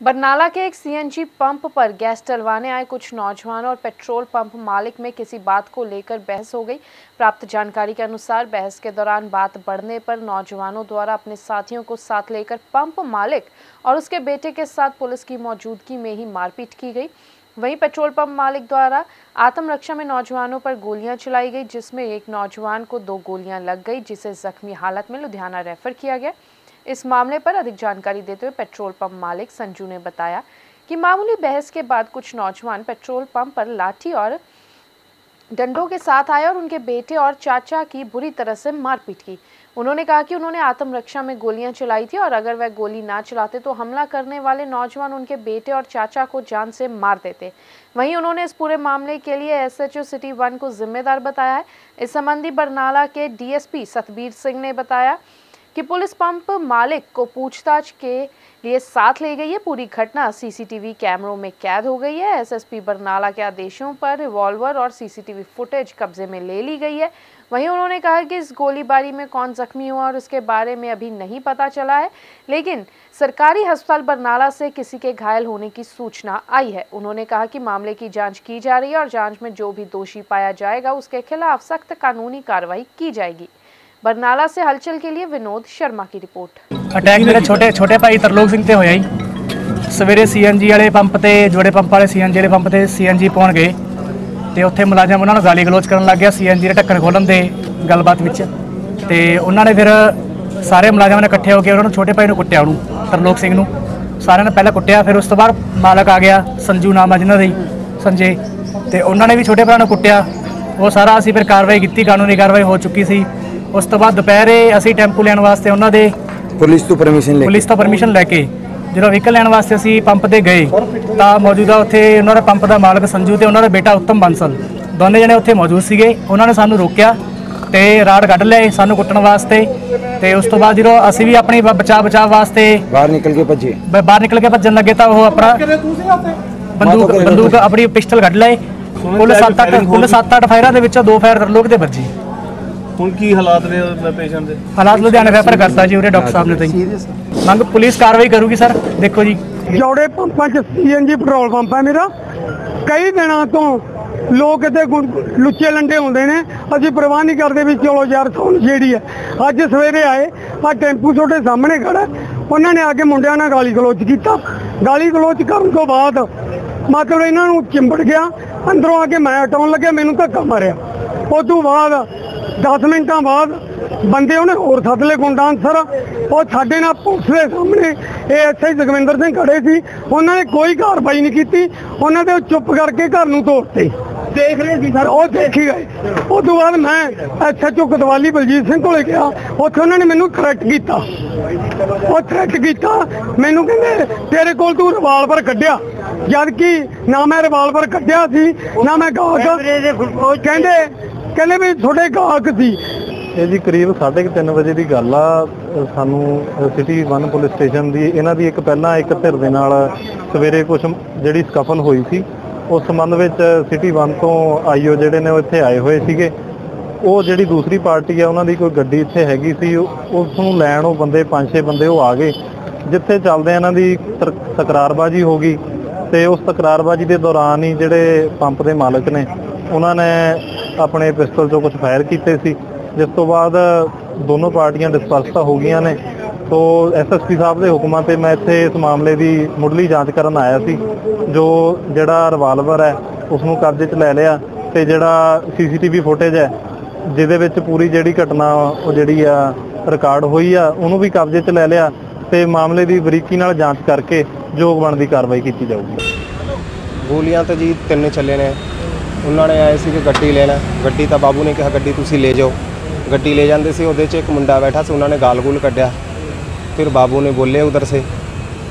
बरनाला के एक CNG pump पर गैस डलवाने आए कुछ नौजवानों और पेट्रोल पंप मालिक में किसी बात को लेकर बहस हो गई। प्राप्त जानकारी के अनुसार बहस के दौरान बात बढ़ने पर नौजवानों द्वारा अपने साथियों को साथ लेकर पंप मालिक और उसके बेटे के साथ पुलिस की मौजूदगी में ही मारपीट की गई। वहीं पेट्रोल पंप मालिक द्वारा आत्मरक्षा में नौजवानों पर गोलियाँ चलाई गई, जिसमें एक नौजवान को दो गोलियाँ लग गई, जिसे जख्मी हालत में लुधियाना रेफर किया गया। इस मामले पर अधिक जानकारी देते हुए पेट्रोल पंप मालिक संजू ने बताया कि मामूली बहस के बाद कुछ नौजवान पेट्रोल पंप पर लाठी और डंडों के साथ आए और उनके बेटे और चाचा की बुरी तरह से मारपीट की। उन्होंने कहा कि उन्होंने आत्मरक्षा में गोलियाँ चलाई थी और अगर वह गोली ना चलाते तो हमला करने वाले नौजवान उनके बेटे और चाचा को जान से मार देते। वहीं उन्होंने इस पूरे मामले के लिए एसएचओ सिटी वन को जिम्मेदार बताया है। इस संबंधी बरनाला के डीएसपी सतबीर सिंह ने बताया कि पुलिस पंप मालिक को पूछताछ के लिए साथ ले गई है। पूरी घटना सीसीटीवी कैमरों में कैद हो गई है। एसएसपी बरनाला के आदेशों पर रिवॉल्वर और सीसीटीवी फुटेज कब्जे में ले ली गई है। वहीं उन्होंने कहा कि इस गोलीबारी में कौन जख्मी हुआ और उसके बारे में अभी नहीं पता चला है। लेकिन सरकारी अस्पताल बरनाला से किसी के घायल होने की सूचना आई है। उन्होंने कहा कि मामले की जाँच की जा रही है और जाँच में जो भी दोषी पाया जाएगा, उसके खिलाफ सख्त कानूनी कार्रवाई की जाएगी। बरनाला से हलचल के लिए विनोद शर्मा की रिपोर्ट ਅਟੈਕ ਮੇਰੇ ਛੋਟੇ ਛੋਟੇ ਭਾਈ ਤਰਲੋਕ ਸਿੰਘ ਤੇ ਹੋਇਆ ਜੀ ਸਵੇਰੇ ਸੀਐਨਜੀ ਵਾਲੇ ਪੰਪ ਤੇ ਜੋੜੇ ਪੰਪ ਵਾਲੇ ਸੀਐਨਜੀ ਵਾਲੇ ਪੰਪ ਤੇ ਸੀਐਨਜੀ ਪਾਉਣ ਗਏ ਤੇ ਉੱਥੇ ਮੁਲਾਜ਼ਮ ਉਹਨਾਂ ਨੂੰ ਗਾਲੀ ਗਲੋਚ ਕਰਨ ਲੱਗ ਗਿਆ ਸੀਐਨਜੀ ਦੇ ਢੱਕਣ ਖੋਲਣ ਦੇ ਗੱਲਬਾਤ ਵਿੱਚ ਤੇ ਉਹਨਾਂ ਨੇ ਫਿਰ ਸਾਰੇ ਮੁਲਾਜ਼ਮਾਂ ਨੇ ਇਕੱਠੇ ਹੋ ਕੇ ਉਹਨਾਂ ਨੂੰ ਛੋਟੇ ਭਾਈ ਨੂੰ ਕੁੱਟਿਆ ਉਹਨੂੰ ਤਰਲੋਕ ਸਿੰਘ ਨੂੰ ਸਾਰਿਆਂ ਨੇ ਪਹਿਲਾਂ ਕੁੱਟਿਆ ਫਿਰ ਉਸ ਤੋਂ ਬਾਅਦ ਮਾਲਕ ਆ ਗਿਆ ਸੰਜੂ ਨਾਮ ਆ ਜਿਹਨਾਂ ਦਾ ਜੀ ਸੰਜੇ ਤੇ ਉਹਨਾਂ ਨੇ ਵੀ ਛੋਟੇ ਭਰਾ ਨੂੰ ਕੁੱਟਿਆ ਉਹ ਸਾਰਾ ਅਸੀਂ ਫਿਰ ਕਾਰਵਾਈ ਕੀਤੀ ਕਾਨੂੰਨੀ ਕਾਰਵਾਈ ਹੋ ਚੁੱਕੀ ਸੀ ਉਸ ਤੋਂ ਬਾਅਦ ਦੁਪਹਿਰੇ ਅਸੀਂ ਟੈਂਪੂ ਲੈਣ ਵਾਸਤੇ ਉਹਨਾਂ ਦੇ ਪੁਲਿਸ ਤੋਂ ਪਰਮਿਸ਼ਨ ਲੈ ਪੁਲਿਸ ਤੋਂ ਪਰਮਿਸ਼ਨ ਲੈ ਕੇ ਜਦੋਂ ਵਹੀਕਲ ਲੈਣ ਵਾਸਤੇ ਅਸੀਂ ਪੰਪ ਤੇ ਗਏ ਤਾਂ ਮੌਜੂਦਾ ਉੱਥੇ ਉਹਨਾਂ ਦਾ ਪੰਪ ਦਾ ਮਾਲਕ ਸੰਜੂ ਤੇ ਉਹਨਾਂ ਦਾ ਬੇਟਾ ਉੱਤਮ ਬੰਸਲ। ਦੋਨੇ ਜਣੇ ਉੱਥੇ ਮੌਜੂਦ ਸੀਗੇ। ਉਹਨਾਂ ਨੇ ਸਾਨੂੰ ਰੋਕਿਆ ਤੇ ਰਾੜ ਕੱਢ ਲਿਆ ਸਾਨੂੰ ਕੁੱਟਣ ਵਾਸਤੇ ਤੇ ਉਸ ਤੋਂ ਬਾਅਦ ਜਦੋਂ ਅਸੀਂ ਵੀ ਆਪਣੀ ਬ- ਬਚਾਅ ਬਚਾਅ ਵਾਸਤੇ ਬਾਹਰ ਨਿਕਲ ਕੇ ਭੱਜੇ। ਬਾਹਰ ਨਿਕਲ ਕੇ ਭੱਜਣ ਲੱਗੇ ਤਾਂ ਉਹ ਆਪਣਾ ਬੰਦੂਕ ਬੰਦੂਕ ਆਪਣੀ ਪਿਸਟਲ ਕੱਢ ਲਏ। ਕੁੱਲ 7-8 ਕੁੱਲ 7-8 ਫਾਇਰਾਂ ਦੇ ਵਿੱਚੋਂ ਦੋ ਫਾਇਰ ਲੋਕ ਦੇ ਵੱਜੀ। ਹੁਣ ਕੀ ਹਾਲਾਤ ਨੇ ਪੇਸ਼ੈਂਟ ਦੇ? ਹਾਲਾਤ ਲੁਧਿਆਣਾ ਰੈਫਰ ਕਰਤਾ ਜੀ ਉਰੇ ਡਾਕਟਰ ਸਾਹਿਬ ਨੇ ਤਾਂ ਮੰਗ ਪੁਲਿਸ ਕਾਰਵਾਈ ਕਰੂਗੀ ਸਰ ਦੇਖੋ ਜੀ। ਜੋੜੇ ਪੰਪਾਂ 'ਚ ਸੀਐਨਜੀ ਪੈਟਰੋਲ ਪੰਪ ਹੈ ਮੇਰਾ। ਕਈ ਦਿਨਾਂ ਤੋਂ ਲੋਕ ਇੱਥੇ ਲੁੱਚੇ ਲੰਡੇ ਹੁੰਦੇ ਨੇ। ਅਸੀਂ ਪਰਵਾਹ ਨਹੀਂ ਕਰਦੇ ਵੀ ਚਲੋ ਯਾਰ ਸੌਣ ਜਿਹੜੀ ਹੈ। ਅੱਜ ਸਵੇਰੇ ਆਏ ਆ ਟੈਂਪੂ ਤੁਹਾਡੇ ਸਾਹਮਣੇ ਖੜਾ। ਉਹਨਾਂ ਨੇ ਆ ਕੇ ਮੁੰਡਿਆਂ ਨਾਲ ਗਾਲੀ ਗਲੋਚ ਕੀਤਾ। ਗਾਲੀ ਗਲੋਚ ਕਰਨ ਤੋਂ ਬਾਅਦ ਮਤਲਬ ਇਹਨਾਂ ਨੂੰ ਚਿੰਬੜ ਗਿਆ। ਅੰਦਰੋਂ ਆ ਕੇ ਮੈਂ ਹਟਾਉਣ ਲੱਗਿਆ ਮੈਨੂੰ ਧੱਕਾ ਮਾਰਿਆ। ਉਸ ਤੋਂ ਬਾਅਦ 10 ਮਿੰਟਾਂ ਬਾਅਦ ਬੰਦੇ ਉਹਨੇ ਹੋਰ ਸੱਦ ਲਏ ਗੁੰਡਾ ਸਰ ਉਹ ਸਾਡੇ ਨਾਲ ਪੁਲਿਸ ਦੇ ਸਾਹਮਣੇ ਇਹ ਐਸਆਈ ਜਗਵਿੰਦਰ ਸਿੰਘ ਖੜੇ ਸੀ। ਉਹਨਾਂ ਨੇ ਕੋਈ ਕਾਰਵਾਈ ਨਹੀਂ ਕੀਤੀ। ਉਹਨਾਂ ਦੇ ਚੁੱਪ ਕਰਕੇ ਘਰ ਨੂੰ ਤੋਰਤੇ। ਦੇਖ ਰਹੇ ਸੀ ਸਰ? ਉਹ ਦੇਖੀ ਗਏ। ਉਸ ਤੋਂ ਬਾਅਦ ਮੈਂ ਐਸਐਚਓ ਕਤਵਾਲੀ ਬਲਜੀਤ ਸਿੰਘ ਕੋਲੇ ਗਿਆ। ਉੱਥੇ ਉਹਨਾਂ ਨੇ ਮੈਨੂੰ ਥ੍ਰੈਟ ਕੀਤਾ। ਉਹ ਥ੍ਰੈਟ ਕੀਤਾ। ਮੈਨੂੰ ਕਹਿੰਦੇ ਤੇਰੇ ਕੋਲ ਤੂੰ ਰਿਵਾਲਵਰ ਕੱਢਿਆ। ਜਦ ਕਿ ਨਾ ਮੈਂ ਰਿਵਾਲਵਰ ਕੱਢਿਆ ਸੀ ਨਾ ਮੈਂ ਕਹਿੰਦੇ ਕਹਿੰਦੇ ਵੀ ਤੁਹਾਡੇ ਗਾਹਕ ਸੀ। ਇਹ ਜੀ ਕਰੀਬ 3:30 ਵਜੇ ਦੀ ਗੱਲ ਆ। ਸਾਨੂੰ ਸਿਟੀ 1 ਪੁਲਿਸ ਸਟੇਸ਼ਨ ਦੀ, ਇਹਨਾਂ ਦੀ ਇੱਕ ਪਹਿਲਾਂ ਇੱਕ ਧਿਰ ਦੇ ਨਾਲ ਸਵੇਰੇ ਕੁਝ ਜਿਹੜੀ ਸਕਫਲ ਹੋਈ ਸੀ, ਉਸ ਸੰਬੰਧ ਵਿੱਚ ਸਿਟੀ 1 ਤੋਂ ਆਈਓ ਜਿਹੜੇ ਨੇ ਉਹ ਇੱਥੇ ਆਏ ਹੋਏ ਸੀਗੇ। ਉਹ ਜਿਹੜੀ ਦੂਸਰੀ ਪਾਰਟੀ ਆ, ਉਹਨਾਂ ਦੀ ਕੋਈ ਗੱਡੀ ਇੱਥੇ ਹੈਗੀ ਸੀ। ਉਹ- ਉਸ ਨੂੰ ਲੈਣ ਉਹ ਬੰਦੇ, ਪੰਜ ਛੇ ਬੰਦੇ ਉਹ ਆ ਗਏ। ਜਿੱਥੇ ਚੱਲਦੇ ਇਹਨਾਂ ਦੀ ਤਰ- ਤਕਰਾਰਬਾਜ਼ੀ ਹੋ ਗਈ। ਤੇ ਉਸ ਤਕਰਾਰਬਾਜ਼ੀ ਦੇ ਦੌਰਾਨ ਹੀ ਜਿਹੜੇ ਪੰਪ ਦੇ ਮਾਲਕ ਨੇ, ਉਹਨਾਂ ਨੇ ਆਪਣੇ ਪਿਸਤਲ ਚੋਂ ਕੁਝ ਫਾਇਰ ਕੀਤੇ ਸੀ। ਜਿਸ ਤੋਂ ਬਾਅਦ ਦੋਨੋਂ ਪਾਰਟੀਆਂ ਡਿਸਪਰਸ ਹੋ ਗਈਆਂ ਨੇ। ਤੋ ਐਸਐਸਪੀ ਸਾਹਿਬ ਦੇ ਹੁਕਮਾਂ ਤੇ ਮੈਂ ਇੱਥੇ ਇਸ ਮਾਮਲੇ ਦੀ ਮੁੱਢਲੀ ਜਾਂਚ ਕਰਨ ਆਇਆ ਸੀ। ਜੋ ਜਿਹੜਾ ਰਿਵਾਲਵਰ ਹੈ ਉਸ ਨੂੰ ਕਬਜ਼ੇ 'ਚ ਲੈ ਲਿਆ ਤੇ ਜਿਹੜਾ ਸੀਸੀਟੀਵੀ ਫੁਟੇਜ ਹੈ, ਜਿਹਦੇ ਵਿੱਚ ਪੂਰੀ ਜਿਹੜੀ ਘਟਨਾ ਉਹ ਜਿਹੜੀ ਆ ਰਿਕਾਰਡ ਹੋਈ ਆ, ਉਹਨੂੰ ਵੀ ਕਬਜ਼ੇ 'ਚ ਲੈ ਲਿਆ ਤੇ ਮਾਮਲੇ ਦੀ ਬਰੀਕੀ ਨਾਲ ਜਾਂਚ ਕਰਕੇ ਜੋ ਬਣਦੀ ਕਾਰਵਾਈ ਕੀਤੀ ਜਾਊਗੀ। ਗੋਲੀਆਂ ਤਾਂ ਜੀ ਤਿੰਨ ਚੱਲੇ ਨੇ। ਉਹਨਾਂ ਨੇ ਆਏ ਸੀ ਕਿ ਗੱਡੀ ਲੈਣਾ ਗੱਡੀ ਤਾਂ ਬਾਬੂ ਨੇ ਕਿਹਾ ਗੱਡੀ ਤੁਸੀਂ ਲੈ ਜਾਓ। ਗੱਡੀ ਲੈ ਜਾਂਦੇ ਸੀ ਉਹਦੇ 'ਚ ਇੱਕ ਮੁੰਡਾ ਬੈਠਾ ਸੀ ਉਹਨਾਂ ਨੇ ਗਾਲ ਗੂਲ ਕੱਢਿਆ। ਫਿਰ ਬਾਬੂ ਨੇ ਬੋਲੇ ਉਧਰ ਸੇ।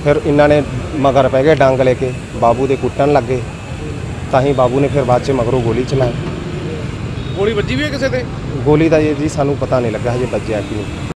ਫਿਰ ਇਹਨਾਂ ਨੇ ਮਗਰ ਪੈ ਗਏ ਡਾਂਗ ਲੈ ਕੇ। ਬਾਬੂ ਦੇ ਕੁੱਟਣ ਲੱਗੇ ਤਾਂ ਹੀ ਬਾਬੂ ਨੇ ਫਿਰ ਬਾਅਦ 'ਚ ਮਗਰੋਂ ਗੋਲੀ ਚਲਾਈ। ਗੋਲੀ ਵੱਜੀ ਵੀ ਹੈ ਕਿਸੇ ਤੇ? ਗੋਲੀ ਦਾ ਜੀ ਸਾਨੂੰ ਪਤਾ ਨਹੀਂ ਲੱਗਾ ਹਜੇ ਵੱਜਿਆ ਕਿ ਨਹੀਂ